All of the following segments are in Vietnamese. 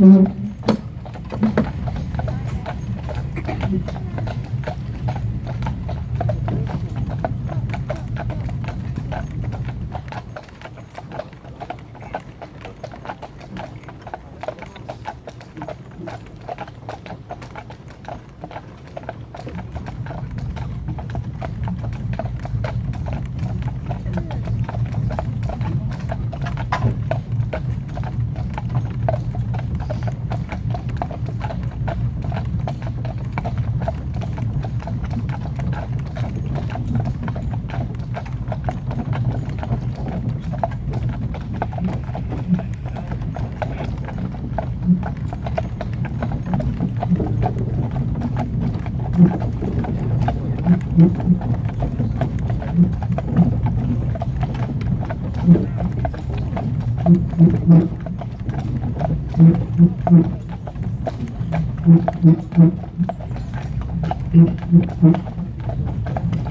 Thank you.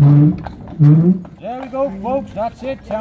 Mm-hmm. Mm-hmm. There we go, folks. That's it. Town